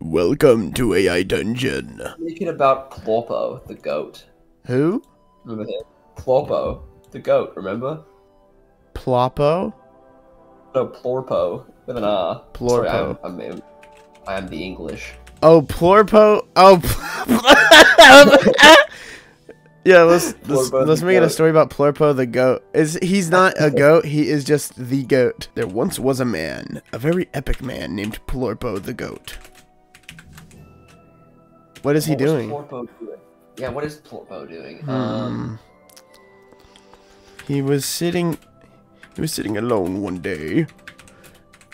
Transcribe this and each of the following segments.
Welcome to AI Dungeon. Make it about Plorpo, the goat. Who? Remember him? Plorpo, the goat, remember? Plopo? No, Plorpo, with an R. Sorry, Plorpo. I'm, I'm, I am the English. Oh, Plorpo. Oh, yeah. Let's let's, let's make it a story about Plorpo the goat. Is he's not a goat? He is just the goat. There once was a man, a very epic man named Plorpo the goat. What is he What doing? Doing? Yeah, what is Plorpo doing? Hmm. Um, He was sitting he was sitting alone one day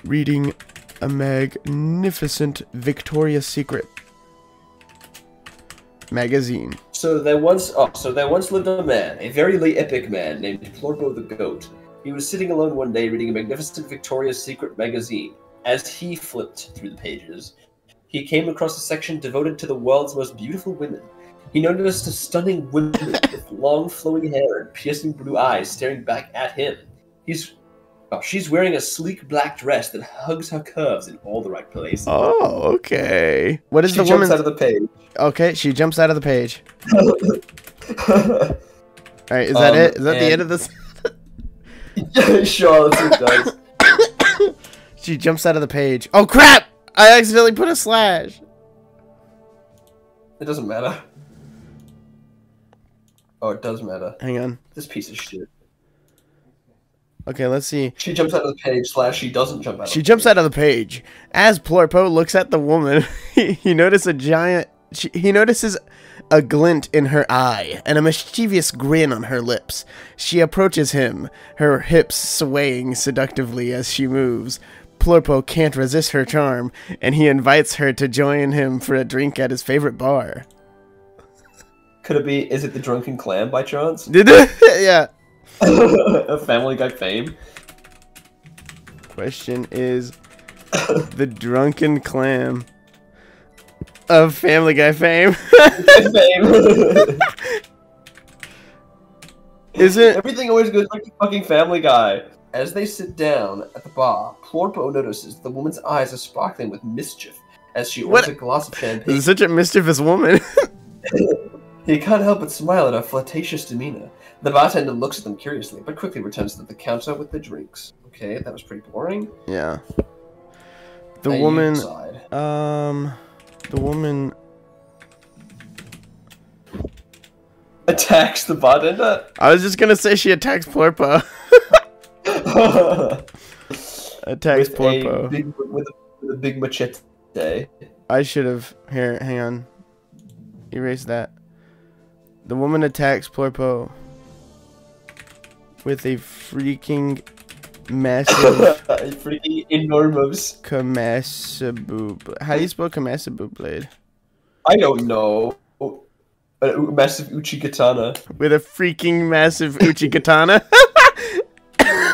reading a magnificent Victoria's Secret magazine. so there once, oh, so there once lived a man, a very late epic man named Plorpo the goat. He was sitting alone one day reading a magnificent Victoria's Secret magazine. As he flipped through the pages, he came across a section devoted to the world's most beautiful women. He noticed a stunning woman with long flowing hair and piercing blue eyes staring back at him. He's oh, she's wearing a sleek black dress that hugs her curves in all the right places. Oh, okay. What is she the woman? She jumps out of the page. Okay, she jumps out of the page. All right, is that Um, it? Is that the end of this? yeah, sure, that's what it does. She jumps out of the page. Oh crap! I accidentally put a slash. It doesn't matter. Oh, it does matter. Hang on. This piece of shit. Okay, let's see. She jumps out of the page, slash, she doesn't jump out She of jumps out of the page. As Plorpo looks at the woman, he, he notices a giant. She, he notices a glint in her eye and a mischievous grin on her lips. She approaches him, her hips swaying seductively as she moves. Plorpo can't resist her charm, and he invites her to join him for a drink at his favorite bar. Could it be, is it the Drunken Clam by chance? Did it? yeah. a Family Guy fame? Question is the drunken clam of Family Guy fame. fame. is it? Everything always goes back to fucking Family Guy. As they sit down at the bar, Plorpo notices the woman's eyes are sparkling with mischief as she What? orders a glass of champagne. such a mischievous woman. He can't help but smile at her flirtatious demeanor. The bartender looks at them curiously, but quickly returns to the counter with the drinks. Okay, that was pretty boring. yeah. The woman, decide. um, the woman. attacks the bartender. I was just gonna say she attacks Plorpo. attacks with a big with a, with a big machete. I should have. Here, hang on. Erase that. The woman attacks Plorpo with a freaking massive Freaking enormous. Kamasabu. How do you spell Kamasabu blade? I don't know. A massive uchi katana. With a freaking massive Uchi katana.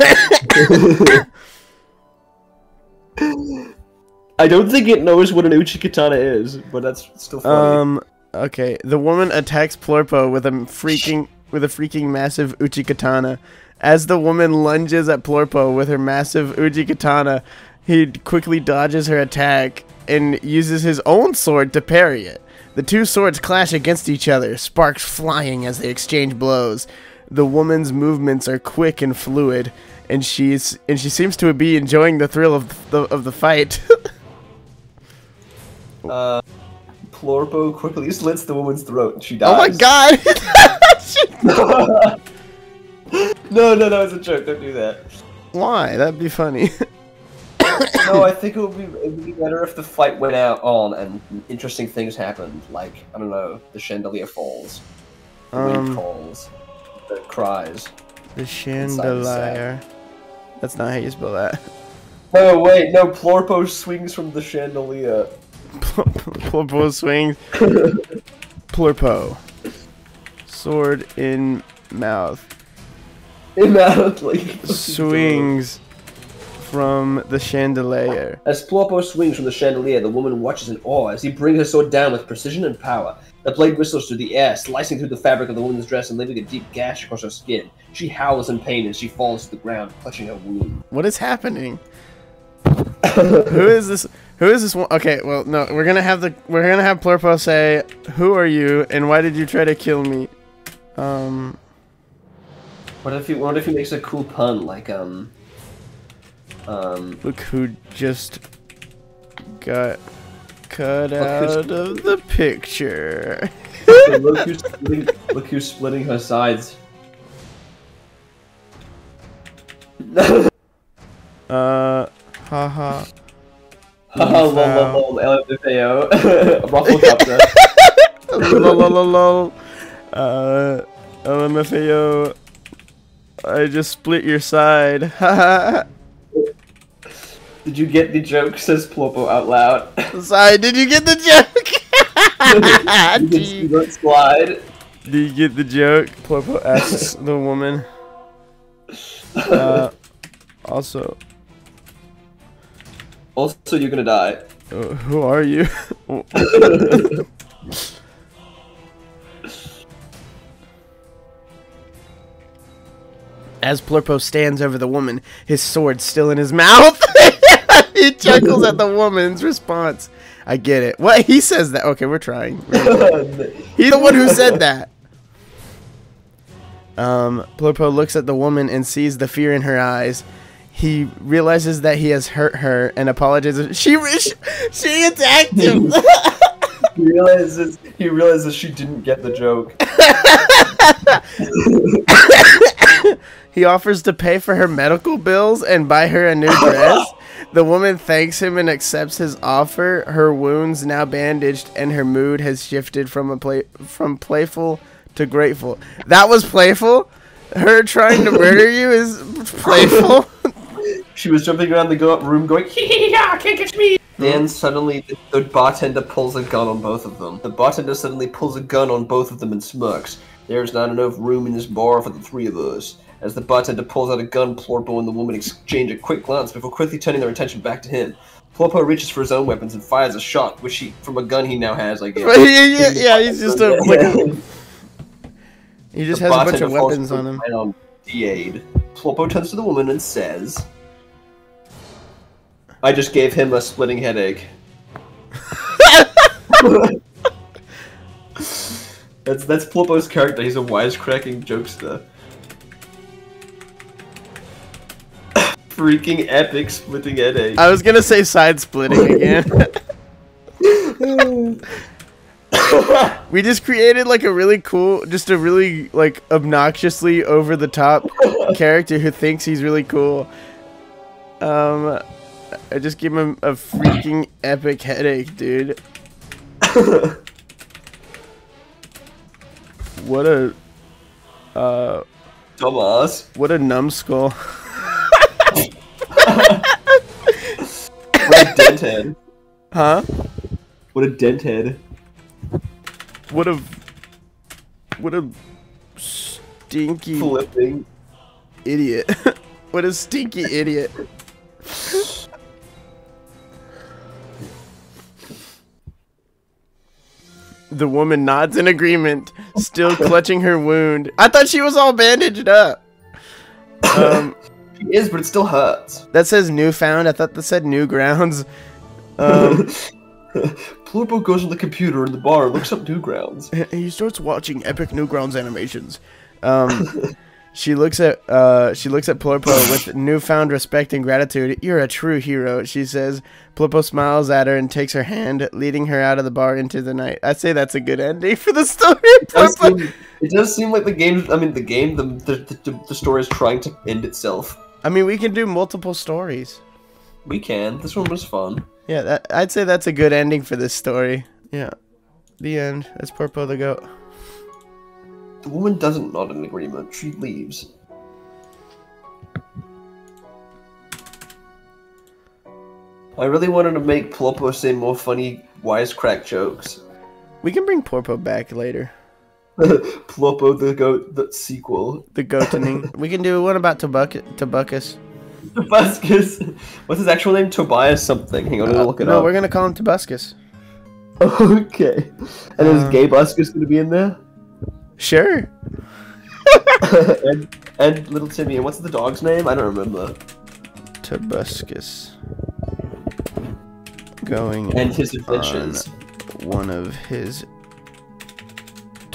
I don't think it knows what an uchi katana is, but that's still funny. um. Okay. The woman attacks Plorpo with a freaking with a freaking massive Uchi katana. As the woman lunges at Plorpo with her massive Uchi katana, he quickly dodges her attack and uses his own sword to parry it. The two swords clash against each other, sparks flying as they exchange blows. The woman's movements are quick and fluid, and she's and she seems to be enjoying the thrill of the of the fight. Uh, Plorpo quickly slits the woman's throat and she dies. oh my god! no, no, no, it's a joke. Don't do that. Why? That'd be funny. No, I think it would be it would be better if the fight went out on and interesting things happened. Like I don't know, the chandelier falls, the wind Um, calls, the cries. the chandelier. That's not how you spell that. No, wait, no. Plorpo swings from the chandelier. Plurpo swings. Plurpo. Sword in mouth. Immediately. Swings from the chandelier. As Plorpo swings from the chandelier, the woman watches in awe as he brings her sword down with precision and power. The blade whistles through the air, slicing through the fabric of the woman's dress and leaving a deep gash across her skin. She howls in pain as she falls to the ground, clutching her wound. What is happening? Who is this? Who is this one? Okay, well, no, we're gonna have the we're gonna have Plurpo say, "Who are you, and why did you try to kill me?" Um, What if he what if he makes a cool pun like um um look who just got cut out of the picture. look who's splitting, look who's splitting her sides. Uh, haha. Haha, lol, lol, lol, LMFAO. Roflcopter. Lolololol. Uh, LMFAO. I just split your side. Haha. Did you get the joke? Says Ploppo out loud. Sorry, did you get the joke? you do, can see you, that slide. do you get the joke? Plurpo asks the woman. Uh, also, Also, you're gonna die. uh, who are you? As Plurpo stands over the woman, his sword still in his mouth, he chuckles at the woman's response. I get it. What he says that? Okay, we're trying. He's the one who said that. Um, Plurpo looks at the woman and sees the fear in her eyes. He realizes that he has hurt her and apologizes. She she, she attacked him. he realizes he realizes she didn't get the joke. he offers to pay for her medical bills and buy her a new dress. The woman thanks him and accepts his offer. Her wounds now bandaged, and her mood has shifted from a play from playful to grateful. That was playful. Her trying to murder you is playful. She was jumping around the go- room going, hee can't catch me! Then hmm. suddenly the, the bartender pulls a gun on both of them. The bartender suddenly pulls a gun on both of them and smirks. There is not enough room in this bar for the three of us. As the bartender pulls out a gun, Plorpo and the woman exchange a quick glance before quickly turning their attention back to him. Plorpo reaches for his own weapons and fires a shot, which he from a gun he now has, I guess. yeah, yeah, yeah, he's just a like he just The has a bunch of weapons on him. on D-aid. Plorpo turns to the woman and says, I just gave him a splitting headache. that's that's Plorpo's character. He's a wisecracking jokester. Freaking epic splitting headache. I was gonna say side splitting again. we just created like a really cool, just a really like obnoxiously over the top character who thinks he's really cool. Um, I just gave him a freaking epic headache, dude. What a, uh, Dumbass. what a numbskull. What a dent head. Huh? What a dent head. What a, what a stinky Flipping. idiot. what a stinky idiot. the woman nods in agreement, still clutching her wound. I thought she was all bandaged up. Um, He is, but it still hurts. that says newfound. I thought that said Newgrounds. Um, Plurpo goes on the computer in the bar and looks up Newgrounds. And he starts watching epic Newgrounds animations. Um, she looks at uh, she looks at Plurpo with newfound respect and gratitude. You're a true hero, she says. Plurpo smiles at her and takes her hand, leading her out of the bar into the night. I'd say that's a good ending for the story. It does, seem, it does seem like the game. I mean, the game, the the, the, the story is trying to end itself. I mean, we can do multiple stories. We can. This one was fun. Yeah, that, I'd say that's a good ending for this story. Yeah, the end. That's Plurpo the goat. The woman doesn't nod in agreement. She leaves. I really wanted to make Plurpo say more funny wisecrack jokes. We can bring Porpo back later. Plurpo the goat, the sequel. The goatening. we can do one about Tobuck- Tobuckus. Tobuscus. What's his actual name? Tobias something. Hang on, gonna look it Uh, no, up. we're gonna call him Tobuscus. Okay. And is Uh, Gay Buscus gonna be in there? Sure. and, and Little Timmy. And what's the dog's name? I don't remember. Tobuscus. going and his adventures. one of his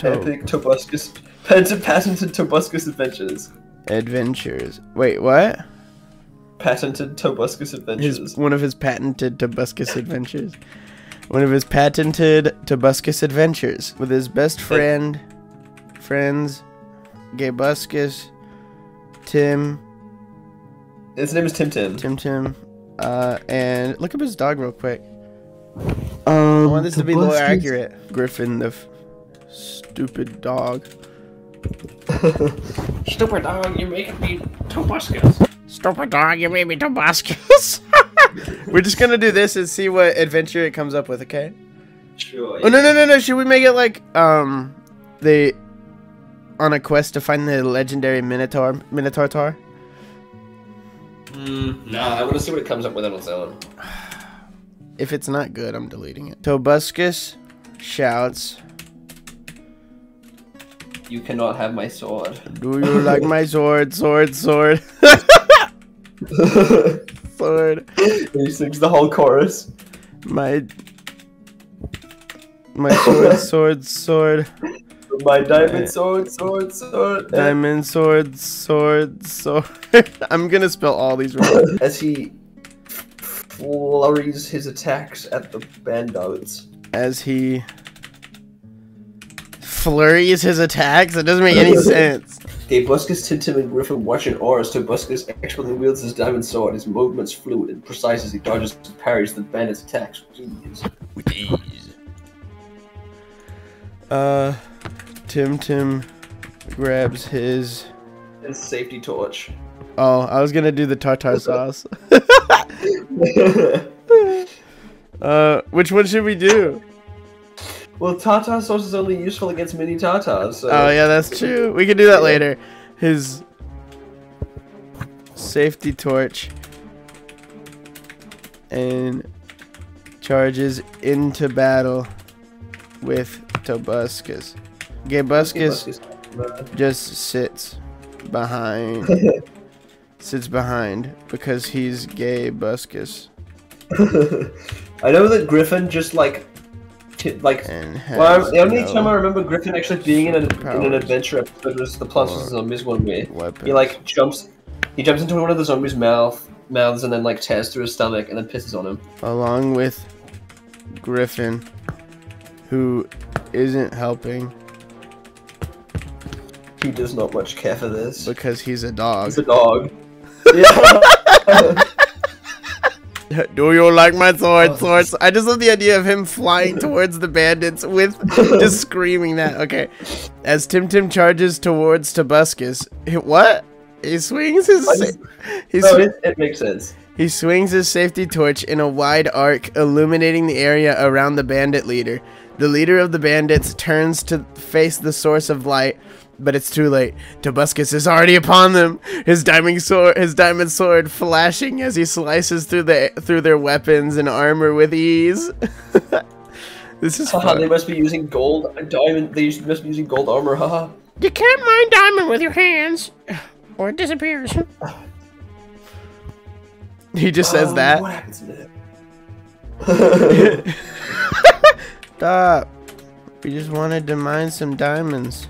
to- Epic Tobuscus, patented, patented Tobuscus adventures. adventures. Wait, what? Patented Tobuscus adventures. His one of his patented Tobuscus adventures. One of his patented Tobuscus adventures with his best friend, friends, Gabuscus, Tim, His name is Tim Tim. Tim Tim, uh, and look up his dog real quick. I want this to be more accurate. Griffin, the f- stupid dog. Stupid dog, you're making me Tobuscus. Stupid dog, you made me Tobuscus. We're just gonna do this and see what adventure it comes up with, okay? Sure. Oh no no no no! Should we make it like um, they on a quest to find the legendary Minotaur Minotaur tar? Mm, no, I want to see what it comes up with on its own. If it's not good, I'm deleting it. Tobuscus shouts, You cannot have my sword. "Do you like my sword, sword, sword, sword? he sings the whole chorus. My my sword, sword, sword, My diamond sword, sword, sword. diamond sword, sword, sword." I'm gonna spell all these wrong. As he flurries his attacks at the bandits. as he flurries his attacks. It doesn't make any sense. Gabuscus, Tim Tim, and Griffin watch in awe as Tobuscus expertly wields his diamond sword. His movements fluid and precise as he dodges and parries the bandits' attacks with ease. With ease. Uh, Tim Tim grabs his. And safety torch. Oh, I was gonna do the tartar sauce. uh, which one should we do? Well, tartar sauce is only useful against mini tartars. So Oh yeah, that's true. We can do that later. His safety torch and charges into battle with Tobuscus. Gabuscus. just sits behind sits behind because he's gay buscus I know that Griffin just like, like. Well, the only no time I remember Griffin actually being in, an in an adventure episode was the Plants vs Zombies one where weapons. he like jumps, he jumps into one of the zombies' mouth mouths and then like tears through his stomach and then pisses on him. along with Griffin who isn't helping He does not much care for this. because he's a dog. He's a dog. yeah. Do you like my sword, Oh. sword? I just love the idea of him flying towards the bandits with just screaming that. Okay. As Tim Tim charges towards Tobuscus, what? He swings his I sa- just- he, no, it, it makes sense. he swings his safety torch in a wide arc, illuminating the area around the bandit leader. The leader of the bandits turns to face the source of light, but it's too late. Tobuscus is already upon them. His diamond sword, his diamond sword, flashing as he slices through the through their weapons and armor with ease. this is Haha, they must be using gold diamond. They must be using gold armor. Haha. You can't mine diamond with your hands, or it disappears. He just says Oh, that. What happens next? Stop. We just wanted to mine some diamonds.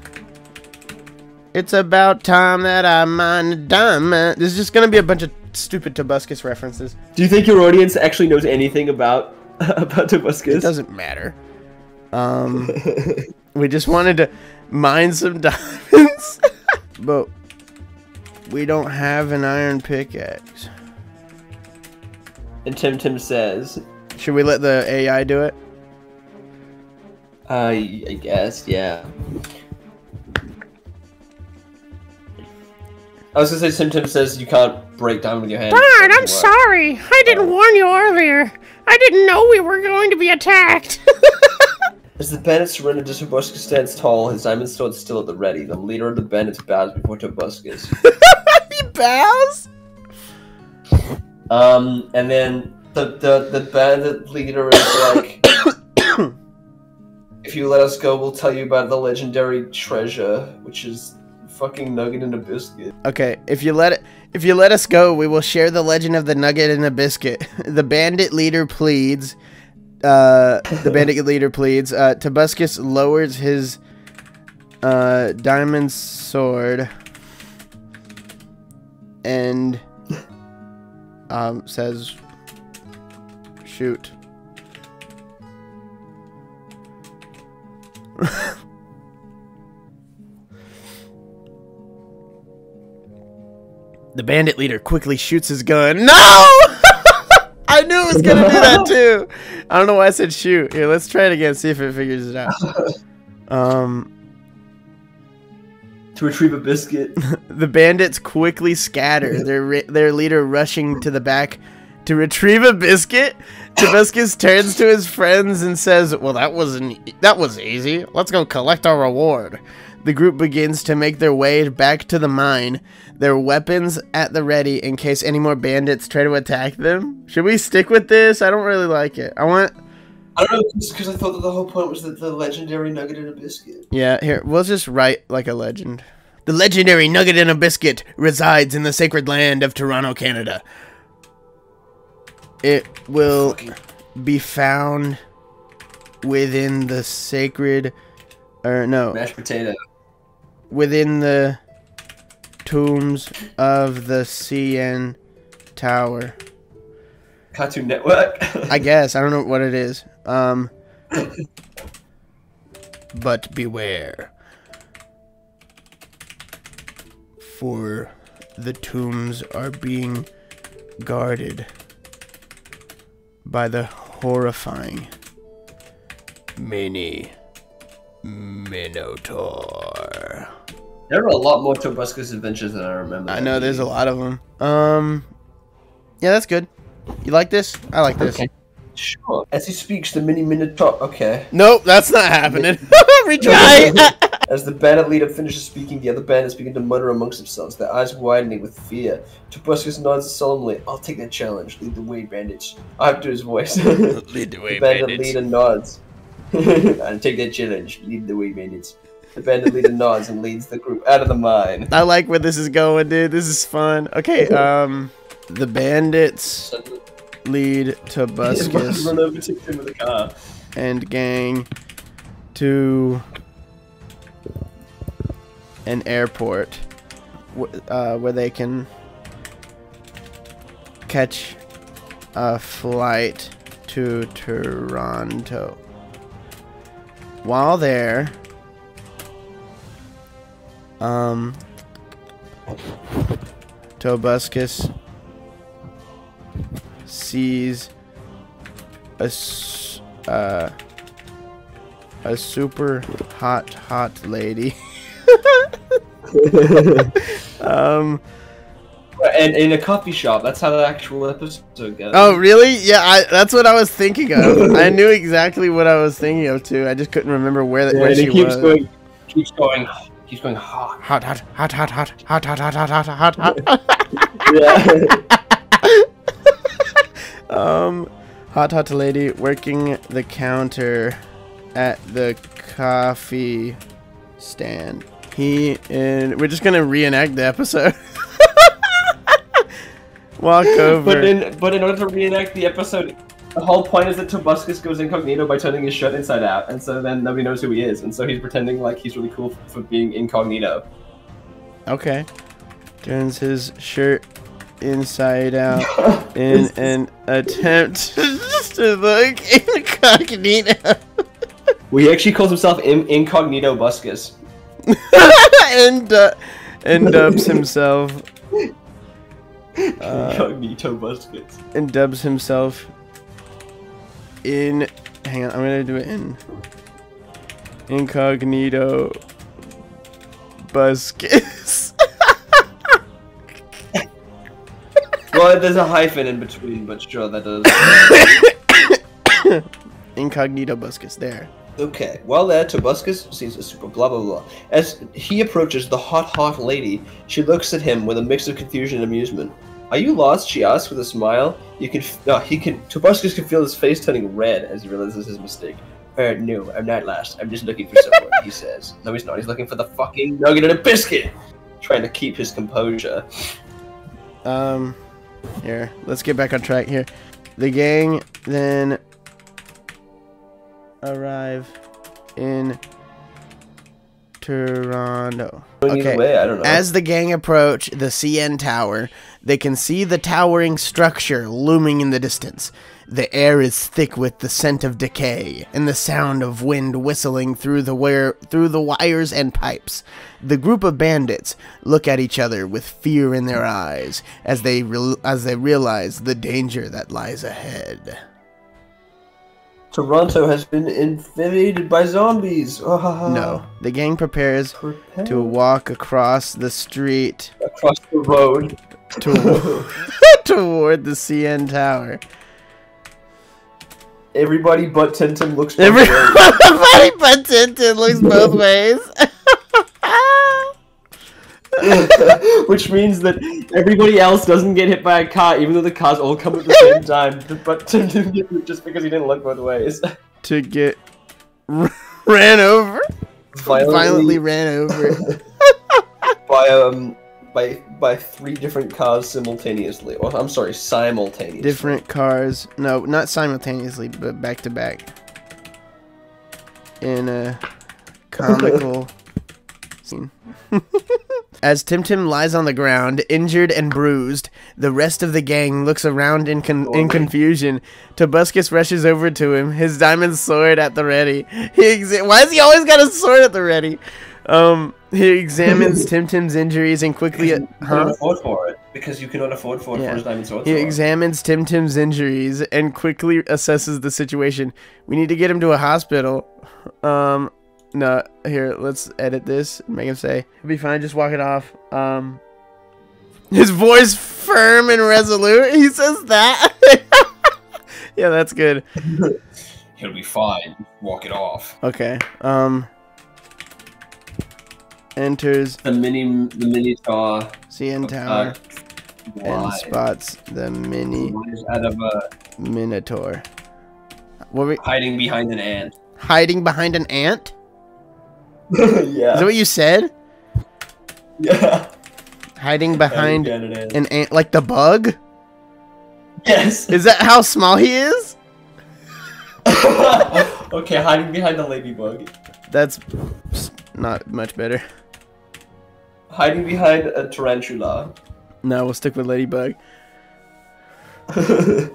It's about time that I mine a diamond. There's just gonna be a bunch of stupid Tobuscus references. Do you think your audience actually knows anything about about It doesn't matter. Um, we just wanted to mine some diamonds, but we don't have an iron pickaxe. and Tim Tim says, Should we let the AI do it? uh, I guess, yeah. I was gonna say Tim Tim says you can't break down with your hands. Darn, I'm sorry. I didn't warn you earlier. I didn't know we were going to be attacked. As the bandits surrender, Tobuscus stands tall, his diamond sword still at the ready. The leader of the bandits bows before Tobuscus. he bows. Um, and then the the the bandit leader is like, "If you let us go, we'll tell you about the legendary treasure, which is fucking nugget and a biscuit." Okay, if you let it, if you let us go, we will share the legend of the nugget and the biscuit. The bandit leader pleads, uh, the bandit leader pleads. Uh, Tobuscus lowers his uh, diamond sword and um, says, "Shoot." the bandit leader quickly shoots his gun. No! I knew it was gonna do that too. I don't know why I said shoot. Here, let's try it again. See if it figures it out. Um, To retrieve a biscuit. the bandits quickly scatter. Their their leader rushing to the back to retrieve a biscuit. Tobuscus turns to his friends and says, "Well, that wasn't that was easy. Let's go collect our reward." The group begins to make their way back to the mine, their weapons at the ready in case any more bandits try to attack them. Should we stick with this? I don't really like it. I want I don't know, because I thought that the whole point was that the legendary nugget and a biscuit. Yeah, here, we'll just write like a legend. The legendary Nugget and a Biscuit resides in the sacred land of Toronto, Canada. It will be found within the sacred, or no, Mashed potato. Within the tombs of the CN Tower. Cartoon Network. I guess. I don't know what it is. Um, but beware. For the tombs are being guarded by the horrifying Mini Minotaur. There are a lot more Tobuscus adventures than I remember. I know there's a lot of them. Um, yeah, that's good. You like this? I like this. Okay. Sure. As he speaks, the mini minotaur. Okay. Nope, that's not happening. Retry. As the bandit leader finishes speaking, the other bandits begin to mutter amongst themselves, their eyes widening with fear. Tobuscus nods solemnly. I'll take that challenge. Lead the way, bandits. I have to do his voice. Lead the way, bandit bandits. leader nods. I'll take that challenge. Lead the way, bandits. The bandit leader nods and leads the group out of the mine. I like where this is going, dude. This is fun. Okay, um, the bandits lead Tobuscus Run over to him with a car. and gang to an airport uh, where they can catch a flight to Toronto. While there, um, Tobuscus sees a uh, a super hot hot lady. um. And in a coffee shop. That's how the actual episode goes. Oh, really? Yeah, I, that's what I was thinking of. I knew exactly what I was thinking of too. I just couldn't remember where that Yeah, where and she it keeps was. going, keeps going, keeps going hot. Hot, hot, hot, hot, hot, hot, hot, hot, hot, hot, hot, hot. Yeah. um, hot, hot lady working the counter at the coffee stand. He and we're just gonna reenact the episode. Walk over. but in but in order to reenact the episode, the whole point is that Tobuscus goes incognito by turning his shirt inside out, and so then nobody knows who he is, and so he's pretending like he's really cool for, being incognito. Okay. Turns his shirt inside out in an attempt to look incognito. Well, he actually calls himself in, Incognito Buscus. and uh, and dubs himself uh, Incognito Buscus. and dubs himself in hang on i'm gonna do it in incognito buskis Well, there's a hyphen in between, but sure, that does. incognito buskis there Okay, while there, Tobuscus sees a super blah blah blah. As he approaches the hot, hot lady, she looks at him with a mix of confusion and amusement. Are you lost? She asks with a smile. You can, f- no, he can. Tobuscus can feel his face turning red as he realizes his mistake. Uh, no, I'm not lost. I'm just looking for someone. he says. No, he's not. He's looking for the fucking nugget and a biscuit. Trying to keep his composure. Um, here, let's get back on track here. The gang then arrive in Toronto. Okay. way, I don't know. As the gang approach the CN Tower, they can see the towering structure looming in the distance. The air is thick with the scent of decay and the sound of wind whistling through the wire through the wires and pipes. The group of bandits look at each other with fear in their eyes as they re- as they realize the danger that lies ahead. Toronto has been invaded by zombies. No, the gang prepares Prepare to walk across the street across the road. to- toward the CN Tower. Everybody but Tim Tim looks. both Every- ways. Everybody but Tim Tim looks both ways. Which means that everybody else doesn't get hit by a car, even though the cars all come at the same time. But Tim Tim gets it just because he didn't look both ways. to get ran over, Violently, violently ran over. by um by by three different cars simultaneously. Or I'm sorry, simultaneously. Different cars. No, not simultaneously, but back to back. In a comical scene. As Tim Tim lies on the ground, injured and bruised, the rest of the gang looks around in, con- in confusion. Tobuscus rushes over to him, his diamond sword at the ready. He exa- Why has he always got a sword at the ready? Um, he examines Tim Tim's injuries and quickly. You cannot Huh? afford for it because you cannot afford for it Yeah. for his diamond sword. He examines Tim Tim's injuries and quickly assesses the situation. We need to get him to a hospital. Um, no, here, let's edit this. Make him say, "He'll be fine. Just walk it off." Um, his voice firm and resolute. He says that. yeah, that's good. He'll be fine. Walk it off. Okay. Um, enters The mini, the mini car. CN Uh, Tower and why? spots the mini out of a Minotaur. What we, hiding behind an ant. hiding behind an ant? yeah. Is that what you said? yeah. Hiding behind an ant. an ant, like the bug? Yes. Is that how small he is? okay, hiding behind a ladybug. That's not much better. Hiding behind a tarantula. No, we'll stick with Ladybug.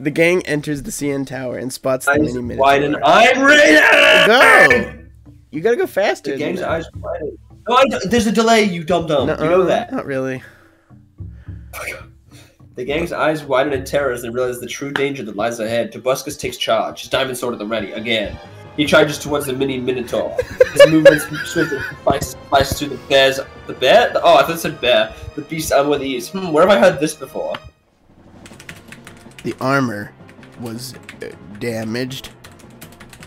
The gang enters the CN tower and spots the eyes mini wide and minotaur. I'm ready. Go! You gotta go faster. The that. eyes wide. No, I there's a delay, you dumb dumb. Nuh-uh, You know that. Not really. The gang's eyes widen in terror as they realize the true danger that lies ahead. Tobuscus takes charge, his diamond sword at the ready, again. He charges towards the mini Minotaur. His movements swift and slice through the bear's... The bear? Oh, I thought it said bear. The beast's with ease. Hmm, where have I heard this before? The armor was uh, damaged.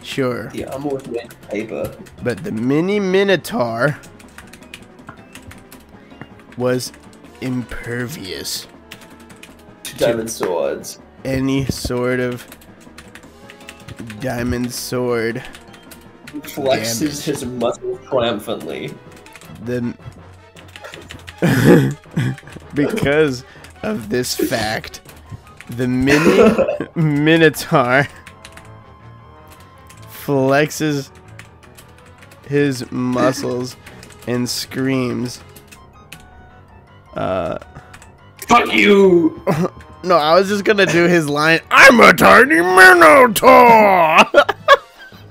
Sure. The armor was made of paper. But the mini minotaur was impervious. Two diamond swords. Any sort of diamond sword. He flexes Damage. his muscles triumphantly. The because of this fact, the mini minotaur flexes his muscles and screams. Uh, Fuck you! no, I was just gonna do his line. I'm a tiny minotaur.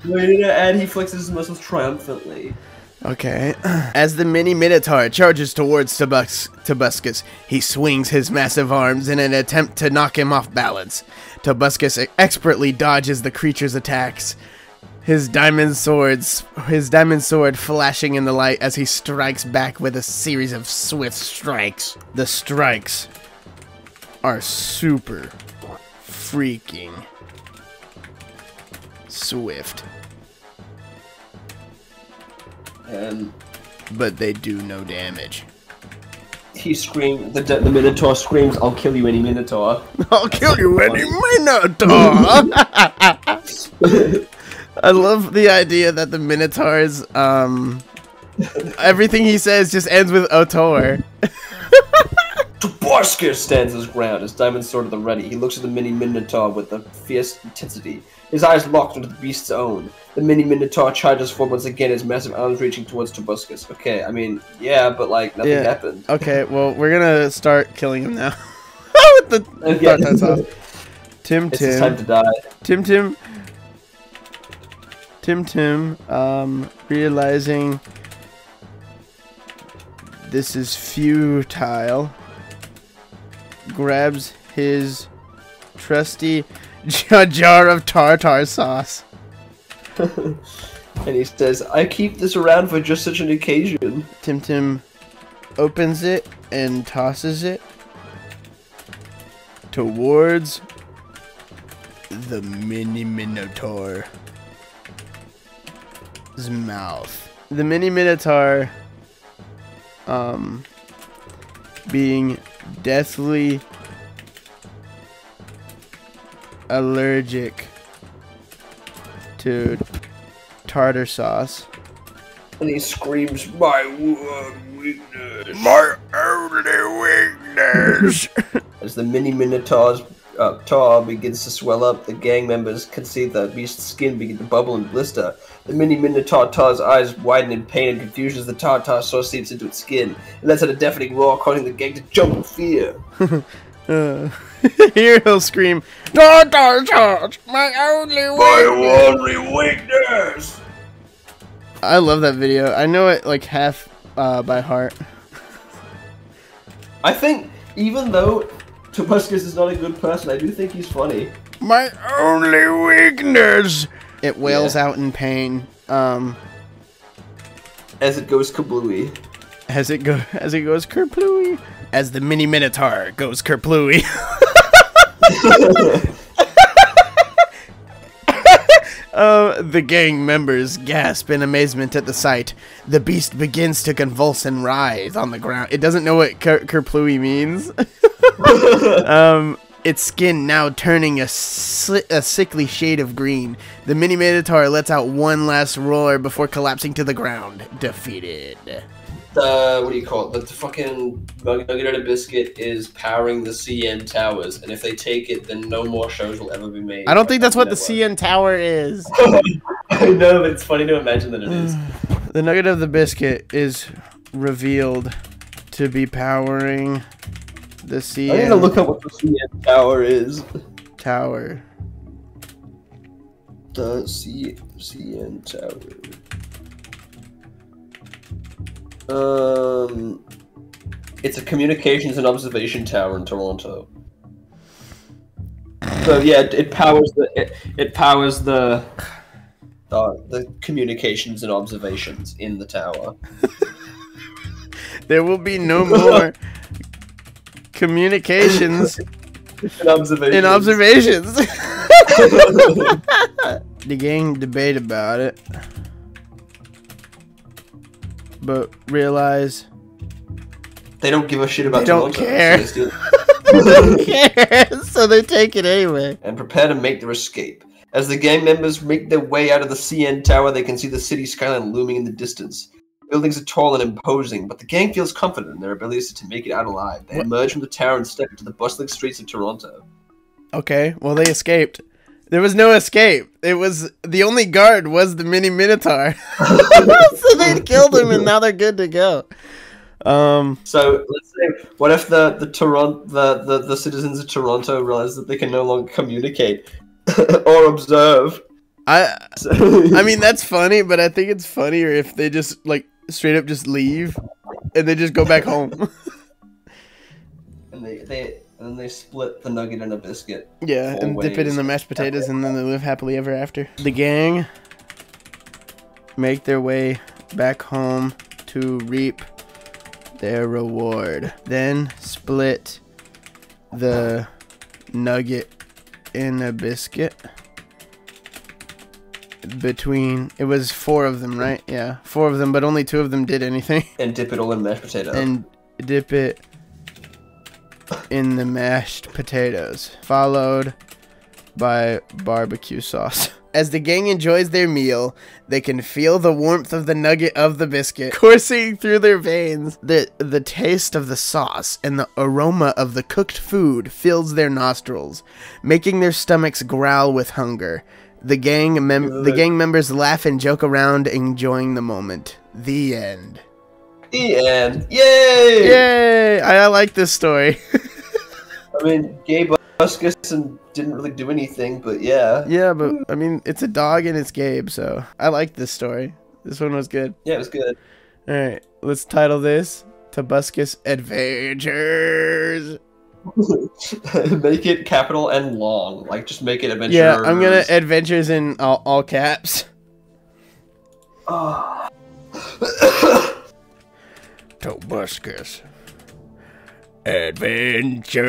Later, and he flexes his muscles triumphantly. Okay. As the mini Minotaur charges towards Tobus- Tobuscus, he swings his massive arms in an attempt to knock him off balance. Tobuscus expertly dodges the creature's attacks. His diamond swords, his diamond sword flashing in the light as he strikes back with a series of swift strikes. The strikes are super freaking swift, And but they do no damage. he screams, the, the Minotaur screams, I'll kill you any Minotaur. I'll kill you any Minotaur. I love the idea that the Minotaurs, um, everything he says just ends with Otor. Tobuscus stands his ground, his diamond sword at the ready. He looks at the mini Minotaur with a fierce intensity. His eyes locked into the beast's own. The mini Minotaur charges forward once again, his massive arms reaching towards Tobuscus. Okay, I mean, yeah, but like nothing Yeah. happened. Okay, well, we're gonna start killing him now. With the Okay. thought that's off. Tim It's his time Tim. to die. Tim Tim. Tim Tim, um, realizing this is futile, grabs his trusty jar of tartar sauce. And he says, I keep this around for just such an occasion. Tim Tim opens it and tosses it towards the mini minotaur's mouth. The mini minotaur, um, being deathly allergic to tartar sauce. And he screams, My one weakness. My only weakness. As the mini Minotaur's uh, tar begins to swell up, the gang members can see the beast's skin begin to bubble and blister. The mini Minotaur tar's eyes widen in pain and confusion as the tar tar sauce seeps into its skin. It lets out a deafening roar, causing the gang to jump in fear. Uh, here he'll scream, Tartar sauce, my only weakness. only weakness! I love that video. I know it like half uh, by heart. I think, even though Tobuscus is not a good person, I do think he's funny. My only weakness. It wails Yeah. out in pain. Um, As it goes kablooey. as it go as it goes kerplooey. As the mini minotaur goes kerplooey. Uh, the gang members gasp in amazement at the sight. The beast begins to convulse and writhe on the ground. It doesn't know what ker- kerplooey means. um, its skin now turning a, sli- a sickly shade of green. The mini minotaur lets out one last roar before collapsing to the ground, defeated. the what do you call it? The, the fucking Nugget and a Biscuit is powering the CN towers, and if they take it, then no more shows will ever be made. I don't think that's what the. CN Tower is. I know, but it's funny to imagine that it is. The nugget of the biscuit is revealed to be powering the I need to look up what the CN tower is. Tower. The C CN tower. Um, it's a communications and observation tower in Toronto. So yeah, it, it powers the it, it powers the uh, the communications and observations in the tower. There will be no more communications And observations. and observations. the gang debate about it, but realize They don't give a shit about They don't Toronto, so care. they who cares? so they take it anyway. and prepare to make their escape. As the gang members make their way out of the CN tower, they can see the city skyline looming in the distance. Buildings are tall and imposing, but the gang feels confident in their abilities to make it out alive. They What- emerge from the tower and step into the bustling streets of Toronto. Okay, well they escaped. There was no escape. It was the only guard was the mini minotaur. so they killed him and now they're good to go. Um So let's say, what if the the Toronto the, the, the citizens of Toronto realize that they can no longer communicate or observe? I I mean that's funny, but I think it's funnier if they just like straight up just leave and they just go back home. and they they and then they split the nugget and a biscuit. yeah, and dip it in the mashed potatoes and then they live happily ever after. The gang make their way back home to reap their reward. Then split the nugget in a biscuit between it was four of them, right? Yeah, four of them, but only two of them did anything. And dip it all in mashed potato. and dip it in the mashed potatoes, followed by barbecue sauce. As the gang enjoys their meal, they can feel the warmth of the nugget of the biscuit coursing through their veins. The the taste of the sauce and the aroma of the cooked food fills their nostrils, making their stomachs growl with hunger. The gang mem- the gang members laugh and joke around, enjoying the moment. The end. The end. Yay! Yay! I, I like this story. I mean, Gabe Buskus didn't really do anything, but yeah. yeah, but I mean, it's a dog and it's Gabe, so I like this story. This one was good. Yeah, it was good. All right, let's title this Tobuscus Adventures. make it capital and long. Like, just make it adventure. Yeah, I'm gonna adventures in all, all caps. Ah. Tobuscus Adventures.